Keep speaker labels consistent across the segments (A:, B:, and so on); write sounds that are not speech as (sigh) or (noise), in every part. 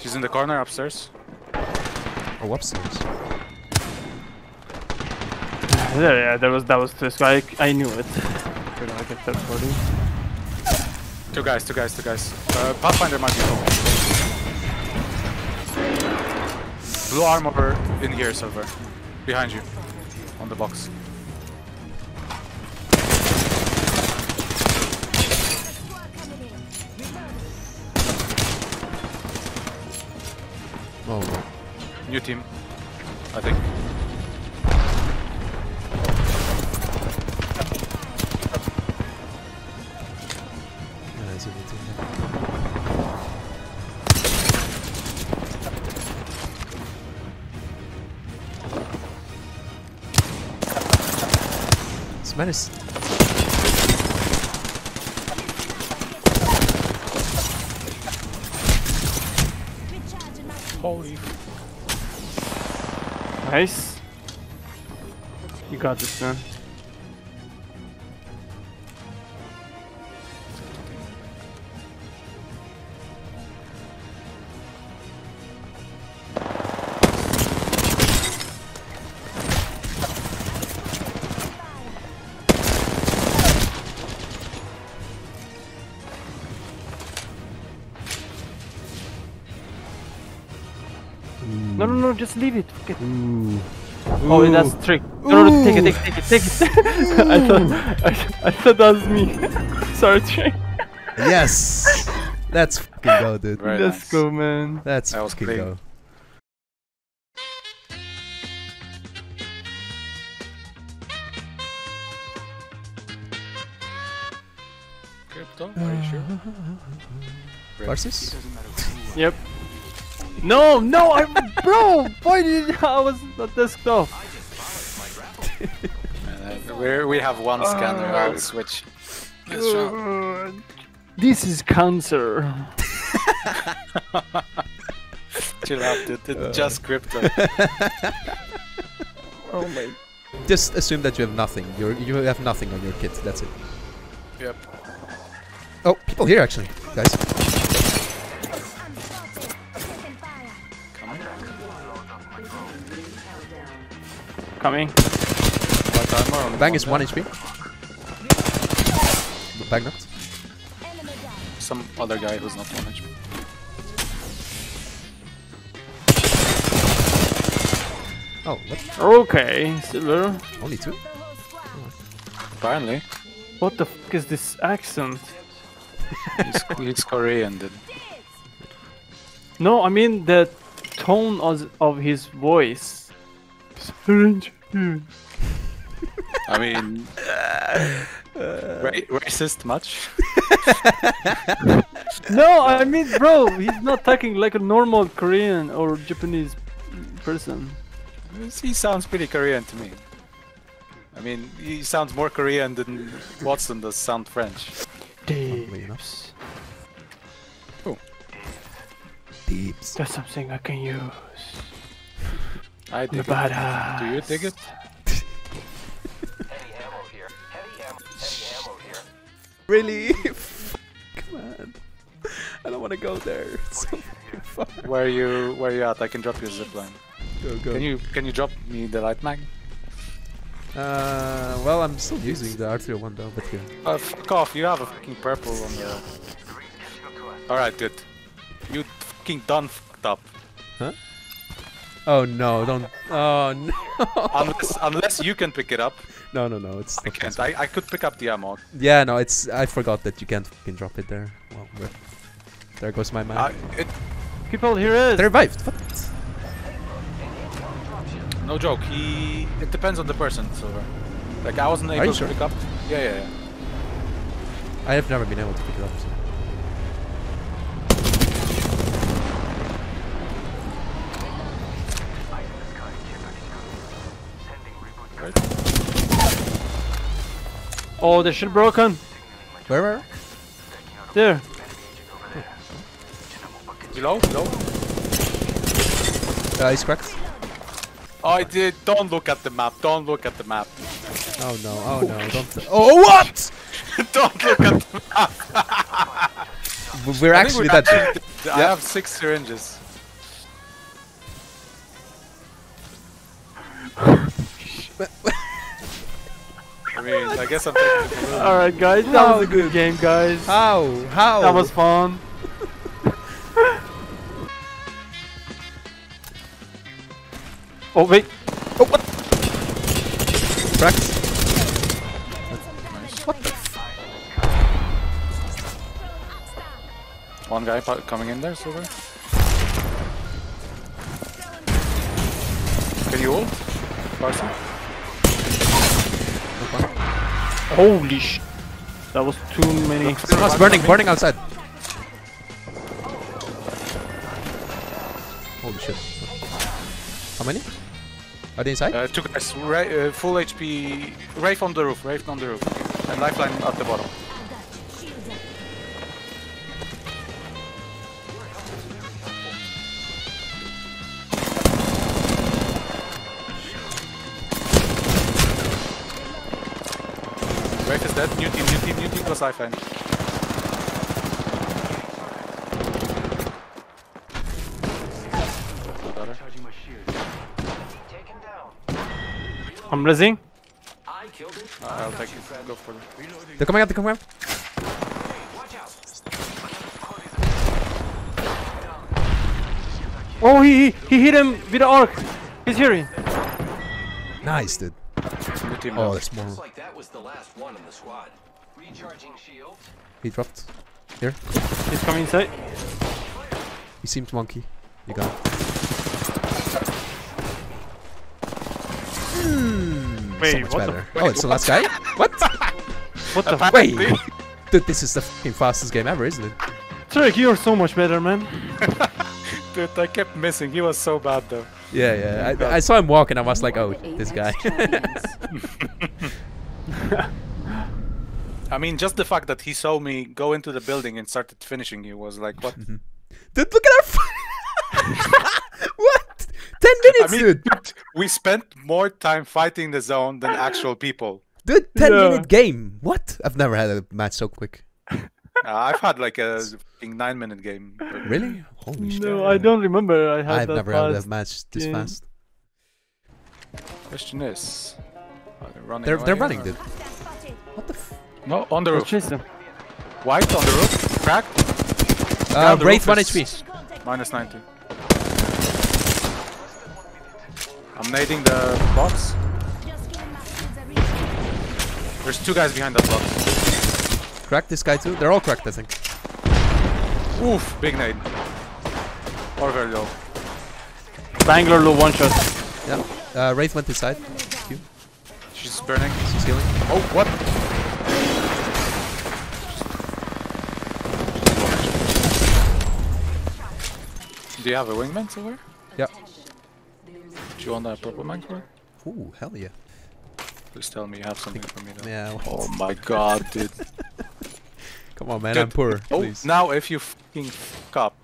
A: She's in the corner upstairs.
B: Oh, upstairs.
C: There, yeah, there was that was this guy. I knew it. Could I get that party?
A: Two guys, two guys, two guys. Uh, Pathfinder might be home. Blue armor in here, Silver. Behind you. On the box.
B: Oh.
A: New team. I think.
B: This man is
A: Holy.
C: Nice. You got this, man. No, no, no, just leave it. Fuck it.
B: Ooh.
C: Oh, that's a trick. No, no, no, take it, take it, take it, take it. (laughs) I thought, I, I thought that was me. (laughs) Sorry, Trey.
B: Yes! Let's fucking go, dude.
A: Very
C: Let's
A: nice.
C: go, man.
B: Let's
A: was
B: fucking
A: clean.
B: go.
A: Crypto, are you sure? (laughs)
B: Versus?
C: Yep. No, no, I, bro, why did I was not desktop?
A: Uh, we're, we have one scanner. I'll switch.
C: Uh, This is cancer. (laughs)
A: Chill out, dude. It's just crypto. (laughs)
C: Oh my.
B: Just assume that you have nothing. You're, you have nothing on your kit. That's it.
A: yep.
B: Oh, people here actually, guys.
A: Coming.
C: Coming.
A: White armor on
B: Bang
A: one
B: is
A: there.
B: 1 HP. Bang knocked.
A: Some other guy who's not 1 HP.
B: Oh, what?
C: Okay, Silver.
B: Only two?
A: Apparently.
C: What the fuck is this accent? (laughs)
A: it's, he's Korean, dude.
C: No, I mean the tone of, of his voice. Strange. Hmm. (laughs)
A: I mean, ra- racist much? (laughs)
C: No, I mean, bro, he's not talking like a normal Korean or Japanese person.
A: he sounds pretty Korean to me. I mean, he sounds more Korean than Wattson does sound French.
B: Probably enough.
A: Oh.
B: Deeps.
C: That's something I can use.
A: I
C: The
A: dig it.
C: badass.
A: Do you dig it?
B: Really? (laughs) Come on. I don't want to go there. (laughs) It's so fucking far.
A: Where you where you at? I can drop you a zipline.
B: Go, go.
A: Can you can you drop me the light mag?
B: Uh, well, I'm still using the R301 though, but here.
A: Uh, fuck off! You have a fucking purple on the. All right, good. You fucking done fucked up.
B: Oh no, don't. Oh no. (laughs)
A: Unless unless you can pick it up,
B: No, no, no, it's
A: I can't. I, I could pick up the ammo.
B: Yeah, no, it's. I forgot that you can't fucking drop it there. Well, rip. there goes my man.
A: I, it,
C: People, here is.
B: they revived. What?
A: no joke. He. It depends on the person, Silver. Like I wasn't able to
B: sure?
A: pick up. Yeah, yeah, yeah.
B: I have never been able to pick it up. So.
C: Oh, the shit broken.
B: Where were?
C: There.
A: Below, below.
B: Uh, he's cracked.
A: Oh, I did. Don't look at the map. Don't look at the map.
B: Oh no! Oh no! Don't. Oh what? (laughs)
A: don't look at the map.
B: We're actually
A: we're
B: that. (laughs)
A: I have six syringes. Mean, I guess I'm taking it a
C: Alright, guys, that
B: No,
C: was a good game, guys.
B: How? How?
C: That was fun. (laughs) oh, wait.
B: Oh, Cracked.
A: One guy coming in there, silver. Can you ult? Parsis?
C: Holy sh. That was too many.
B: Someone's burning, burning outside. Holy shit. How many? Are they inside?
A: Uh, two guys, Ra- uh, full HP. Wraith on the roof, Wraith on the roof. And lifeline at the bottom. Team, new team plus lifeline.
C: I'm resing.
A: I'll take it. Go for it.
B: They're coming out, they're coming out.
C: Oh, he, he he hit him with the arc. He's hearing.
B: Nice, dude. Oh,
A: now.
B: there's more.
D: Looks like that was the last one in the squad. Recharging shield.
B: He dropped. Here.
C: He's coming inside.
B: He seems monkey. You got it. Hmm. so
C: Wait,
B: much
C: what the?
B: better. Oh, it's the last guy? What? (laughs)
C: What the? fuck?
B: Wait! Dude, this is the fucking fastest game ever, isn't it?
C: Turek, you're so much better, man. (laughs)
A: Dude, I kept missing. He was so bad though.
B: Yeah, yeah. I, I saw him walk and I was like, oh, this guy. (laughs)
A: I mean, just the fact that he saw me go into the building and started finishing you was like, what? Mm-hmm. (laughs)
B: Dude, look at our. f- (laughs) what? Ten minutes,
A: I mean,
B: dude.
A: we spent more time fighting the zone than actual people.
B: Dude, ten
C: Yeah.
B: minute game. What? I've never had a match so quick. (laughs)
A: Uh, I've had like a nine minute game.
B: Really? Holy shit.
C: No, I don't remember. I had
B: I've
C: that
B: never had a match this
C: game.
B: fast.
A: Question is, are they running?
B: They're they're running,
A: or-
B: dude. What the? F-
A: No, on the roof.
C: chase them.
A: White on the roof. Cracked.
B: uh,
A: Down
B: Wraith
A: roof
B: one
A: is
B: HP.
A: Minus 90. I'm nading the box. There's two guys behind that box.
B: Cracked this guy too. They're all cracked, I think.
A: Oof, big nade. Or very low.
C: Bangalore low one shot.
B: Yeah. Uh, Wraith went inside.
A: She's burning.
B: She's healing.
A: Oh, what? Do you have a wingman somewhere?
B: Yeah.
A: Do you want a purple man for?
B: Ooh, hell yeah.
A: Please tell me you have something for me though.
B: Yeah.
A: Oh my god, dude. (laughs)
B: Come on, man.
A: Dude,
B: I'm poor.
A: Oh,
B: Please.
A: now if you fucking fuck up.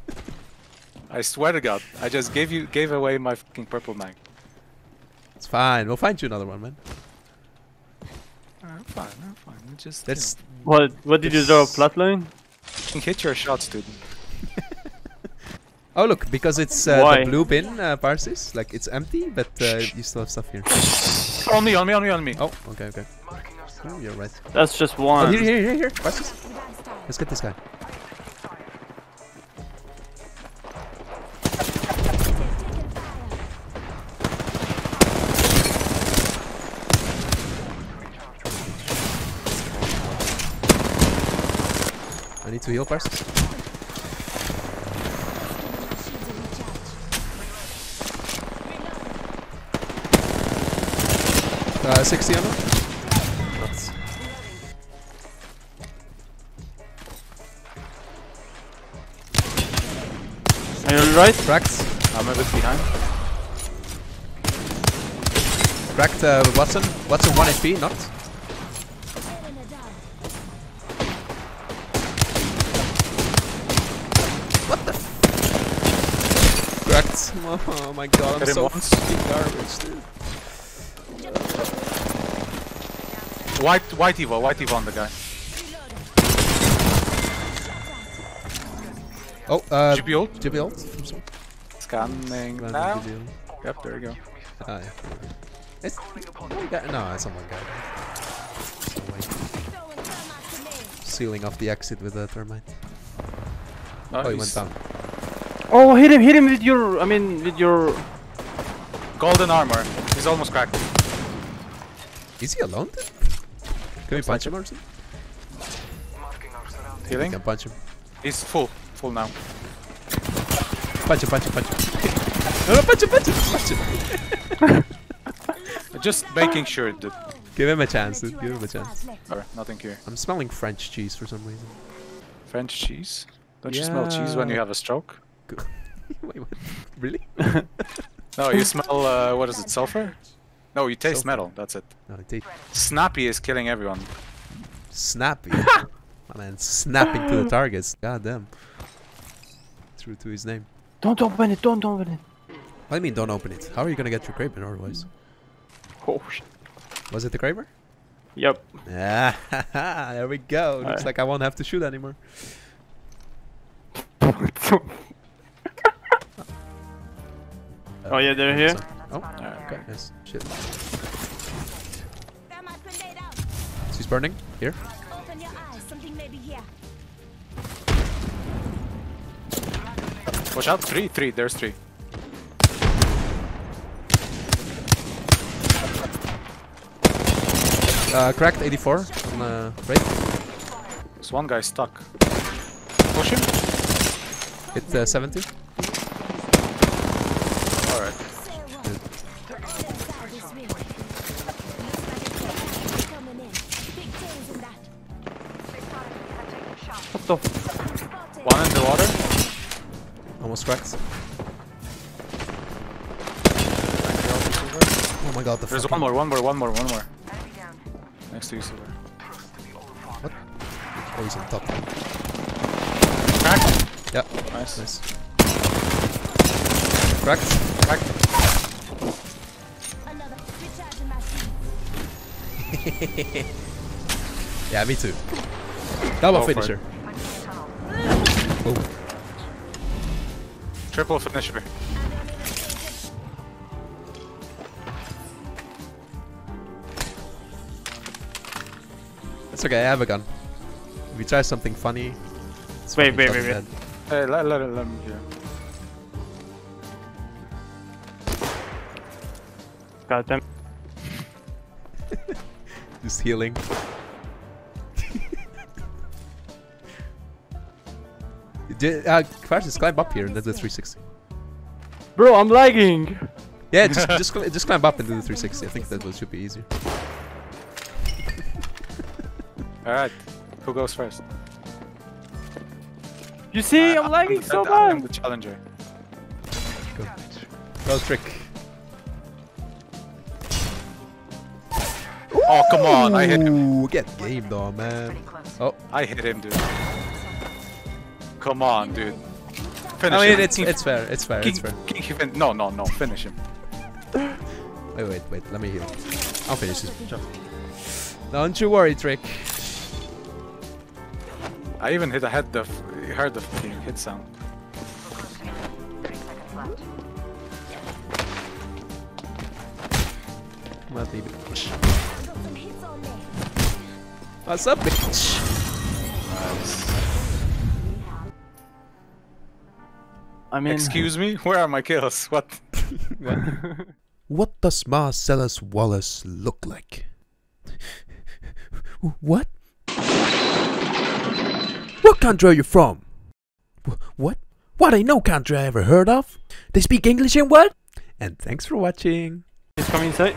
A: (laughs) I swear to god, I just gave you gave away my fucking purple mag.
B: It's fine. We'll find you another one, man.
A: Uh, I'm fine, I'm fine. you Just
B: That's
C: What? What did you draw?
B: This-
C: Flatline?
A: you know, hit your shots, dude.
B: Oh look, because it's uh, the blue bin, uh, Parsis, like it's empty, but uh, you still have stuff here.
A: On me, on me, on me, on me.
B: Oh, okay, okay. Oh, you're right.
C: That's just
B: Oh,
C: one.
B: here, here, here, here, Parsis. Let's get this guy. I need to heal Parsis. 60 ammo. Not.
C: Are you right?
B: Cracked.
A: I'm a bit behind.
B: Cracked uh, Wattson. Wattson 1 HP, not. What the f- Cracked. (laughs) Oh my god, I'm so
A: once.
B: fucking garbage, dude.
A: White, white Evo, white Evo on the guy.
B: Oh, uh,
A: GP ult.
B: Jimmy ult.
A: Scanning
B: Random
A: now.
B: GP ult.
A: Yep, there you go.
B: Ah, yeah. It's one guy. No, it's not one guy. No way. Sealing off the exit with a thermite. Oh, he went down.
C: Oh, hit him, hit him with your. I mean, with your.
A: Golden armor. He's almost cracked.
B: Is he alone? Then? Can we punch him or something? We
A: Healing.
B: can punch him.
A: He's full. Full now.
B: Punch him, punch him, punch him. (laughs) no, no, punch him, punch him, punch him. (laughs)
A: Just making sure that.
B: Give him a chance, dude. Give him a chance.
A: Alright, nothing here.
B: I'm smelling French cheese for some reason.
A: French cheese. Don't you smell cheese when you have a stroke? (laughs)
B: Wait, what? Really?
A: No, you smell. Uh, what is it? Sulfur? No, you taste
B: Sulfur.
A: metal. That's it.
B: No, it tastes
A: Snappy is killing everyone.
B: snappy. (laughs) My man, snapping to the targets. God damn. True to his name.
C: Don't open it, don't open it.
B: What do you mean, don't open it? How are you gonna get your Kraber otherwise?
C: Oh, shit.
B: Was it the Kraber?
C: Yep.
B: Yeah, (laughs) there we go. Looks
C: Alright.
B: like I won't have to shoot anymore. (laughs)
C: oh, yeah, they're here.
B: Oh,
A: Alright.
B: okay. Yes. Shit.
E: Thermite grenade out.
B: She's burning. Here.
E: Open your eyes. Something may be here.
A: Watch out. Three, three. There's three.
B: Uh, cracked 84 on uh, break.
A: There's one guy stuck. Push him.
B: Hit uh, 70.
E: What
C: the f-
E: Spotted.
A: One in the water.
B: Almost cracked. Oh my god, the
A: There's
B: fucking-
A: one more, one more, one more, one more. Next to you, Silver.
B: Oh, he's on top.
A: Cracked.
B: Yeah,
A: Nice.
B: nice. Cracked.
A: Cracked.
E: Another. Recharging my shield.
B: Yeah, me too. Double
A: Go for
B: finisher. Oh,
A: Triple finisher.
B: that's okay. I have a gun. If we try something funny, it's
C: Wait,
B: fucking
C: wait, wait, wait.
A: Hey, uh, let, let, it- let him here.
C: God damn.
B: Just healing. J- uh, Kvash, just climb up here and do the 360.
C: Bro, I'm lagging.
B: Yeah, just (laughs) just cl- just climb up and do the 360. I think that will- should be easier. (laughs)
A: Alright. Who goes first?
C: You see,
A: I-
C: I'm lagging
A: the-
C: so
A: bad. I'm the challenger.
B: Go trick.
A: Oh, come on. I hit him.
B: Ooh, get game though, man. Oh,
A: I hit him, dude. Come on, dude. Finish
B: I mean
A: him.
B: it's it's fair. It's fair. It's fair.
A: King, fin- no, no, no. Finish him. (laughs)
B: Wait, wait, wait. Let me heal. I'll finish this. Don't you worry, Trick.
A: I even hit. I had the. Heard the fucking hit sound.
B: Come on, baby.
E: Got some hits on me.
B: What's up, bitch?
C: I mean,
A: Excuse me. Where are my kills? (laughs) What? (laughs)
B: What does Marcellus Wallace look like? (laughs) what? What country are you from? What? What ain't no country I ever heard of? They speak English and what? And thanks for watching.
C: Please come inside.